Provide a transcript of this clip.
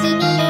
しみ